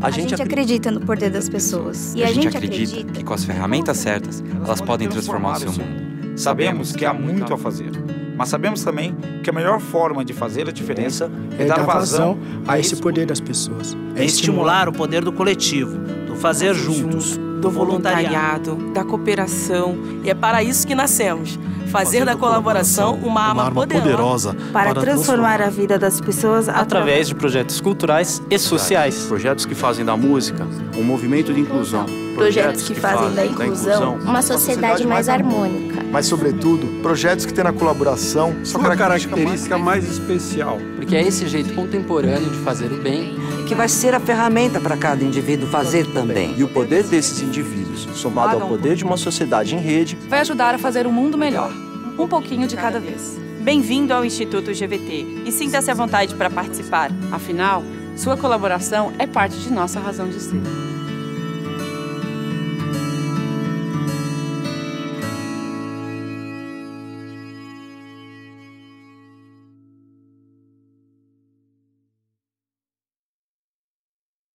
A gente, acredita no poder das pessoas. E a gente acredita que com as ferramentas certas, elas podem transformar o seu mundo. Sabemos que há muito a fazer, mas sabemos também que a melhor forma de fazer a diferença é dar vazão a esse poder das pessoas. É estimular o poder do coletivo, do fazer juntos, do voluntariado, da cooperação. E é para isso que nascemos. Fazer da colaboração uma arma poderosa para transformar a vida das pessoas através de projetos culturais e sociais. Projetos que fazem da música um movimento de inclusão. Projetos que fazem da inclusão uma sociedade mais harmônica. Mas, sobretudo, projetos que têm na colaboração sua característica mais especial. Porque é esse jeito contemporâneo de fazer o bem que vai ser a ferramenta para cada indivíduo fazer também. E o poder desses indivíduos, somado ao poder de uma sociedade em rede, vai ajudar a fazer um mundo melhor, um pouquinho de cada vez. Bem-vindo ao Instituto GVT e sinta-se à vontade para participar. Afinal, sua colaboração é parte de nossa razão de ser.